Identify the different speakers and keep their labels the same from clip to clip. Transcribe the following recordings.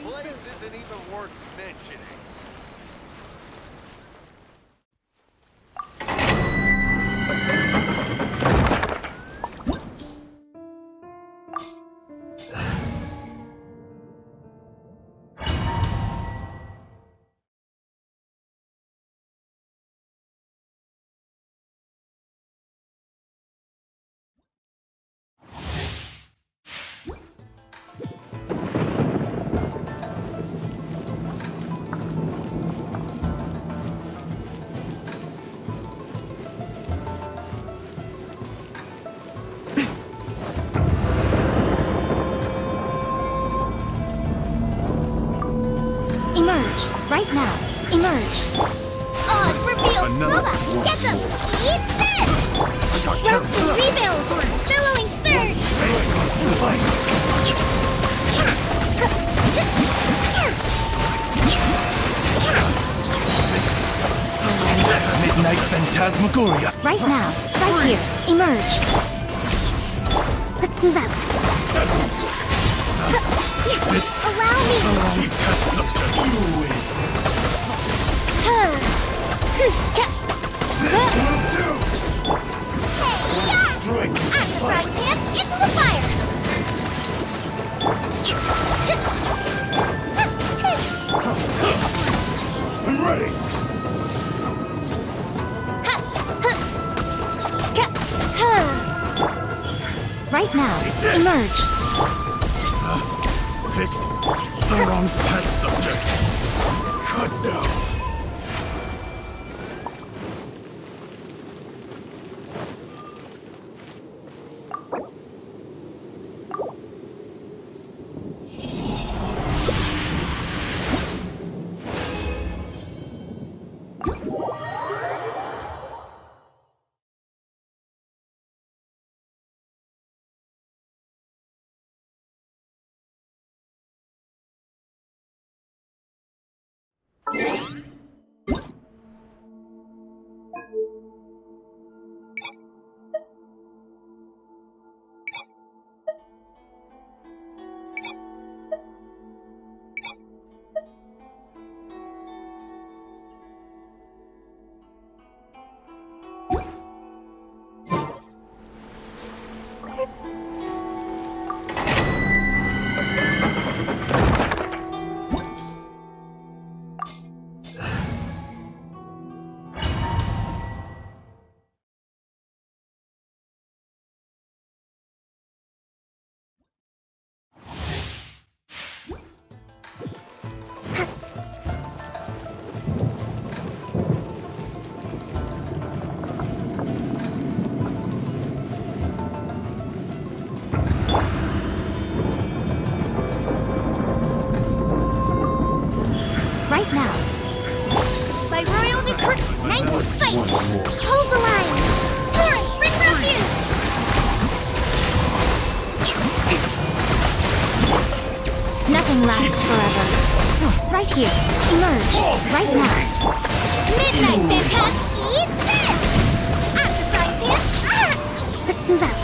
Speaker 1: Blaze isn't even worth mentioning.
Speaker 2: Emerge, right now. Emerge.
Speaker 3: Oh, Oz revealed
Speaker 4: Another
Speaker 3: Nova! Get them! Eat this!
Speaker 4: I got
Speaker 3: Rust
Speaker 4: carried
Speaker 3: and rebuild! Billowing surge!
Speaker 4: Midnight Phantasmagoria.
Speaker 2: Right now. Right here. Emerge. Let's move out.
Speaker 3: Allow me!
Speaker 4: Strike.
Speaker 3: At the frying pan, into the fire!
Speaker 4: I'm ready.
Speaker 2: Right now. Emerge.
Speaker 4: The wrong test subject. Cut down. Yeah.
Speaker 2: Right now.
Speaker 3: By royal decree, nice and spicy! Hold the line! Torrent, bring refuge!
Speaker 2: Nothing lasts forever. Right here. Emerge. Right now.
Speaker 3: Midnight Phantas, eat this! The frying pan, ah!
Speaker 2: Let's move out.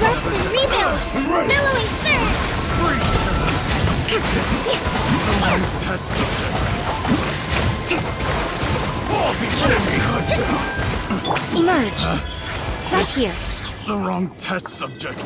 Speaker 3: Rust and rebuild! Billowing
Speaker 2: Emerge. Right here.
Speaker 4: The wrong test subject.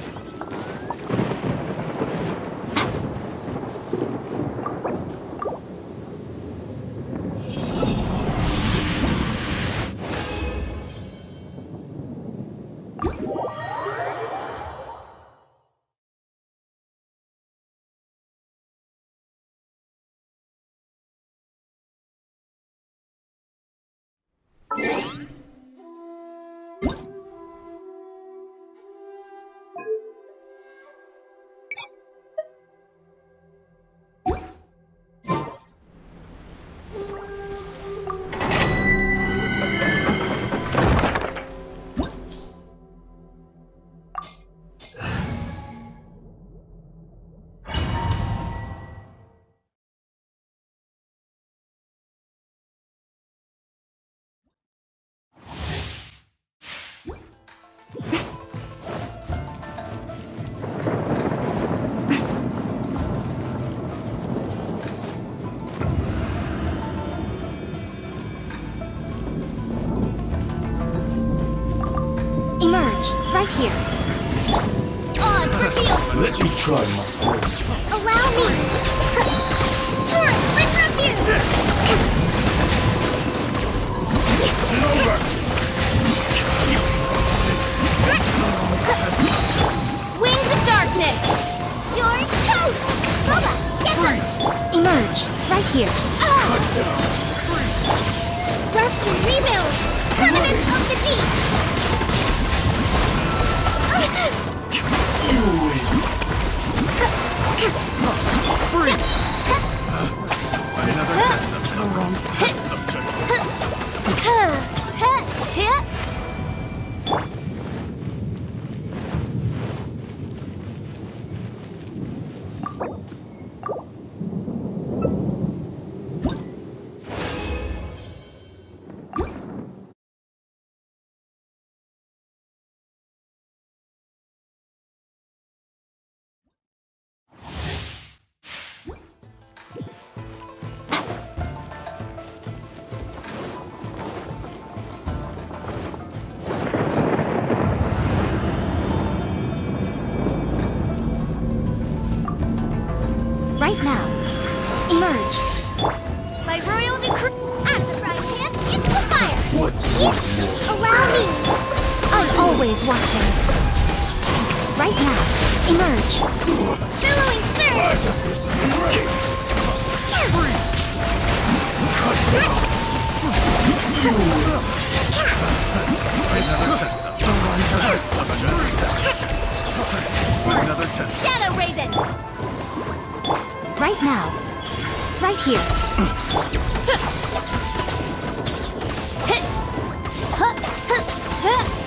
Speaker 4: Let
Speaker 3: Ugh! Decree, at the frying pan, into the fire!
Speaker 4: What's one more?
Speaker 3: Allow me!
Speaker 2: I'm always watching. Right now. Emerge.
Speaker 3: Billowing surge!
Speaker 4: Another test subject. Test subject. Another test.
Speaker 3: Shadow Raven!
Speaker 2: Right now. Right here.
Speaker 4: はっはっはっ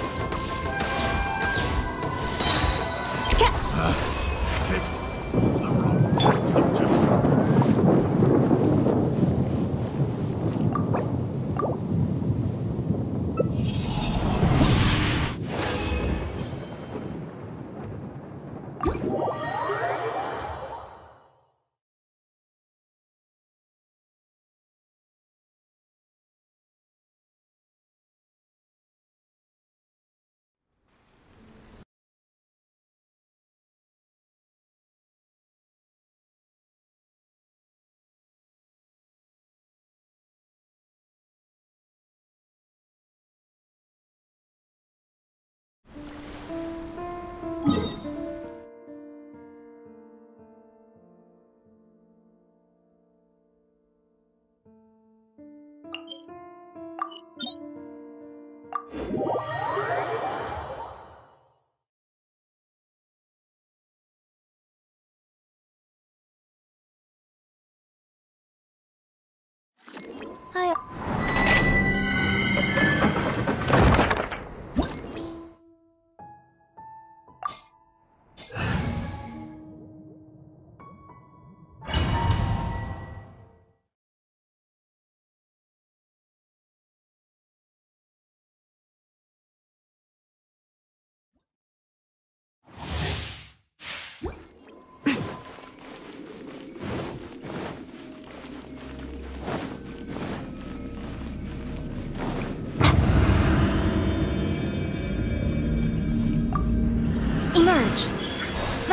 Speaker 3: I...
Speaker 2: Emerge.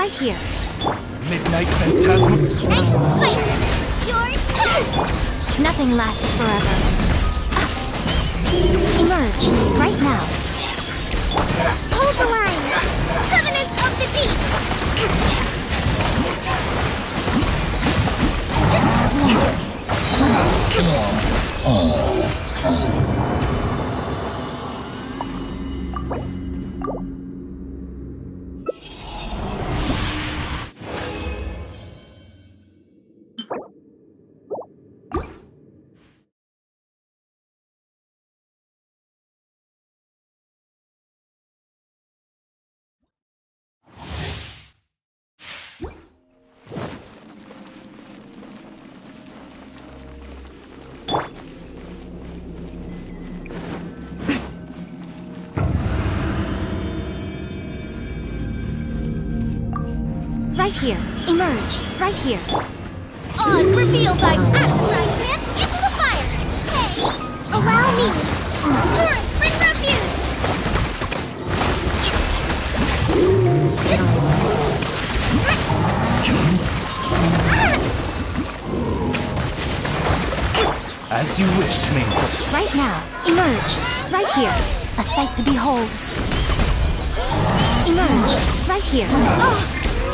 Speaker 2: Right here.
Speaker 4: Midnight Phantasm.
Speaker 3: Nice and spicy! You're!
Speaker 2: Nothing lasts forever. Ah. Emerge. Right now.
Speaker 3: Hold the line! Covenants of the deep!
Speaker 2: Right here. Emerge. Right here.
Speaker 3: Oz, reveal thy right lift into the fire! Hey! Allow me! Torrent, bring refuge!
Speaker 4: As you wish, Mingford.
Speaker 2: Right now, emerge. Right here. A sight to behold. Emerge. Right here. Oh!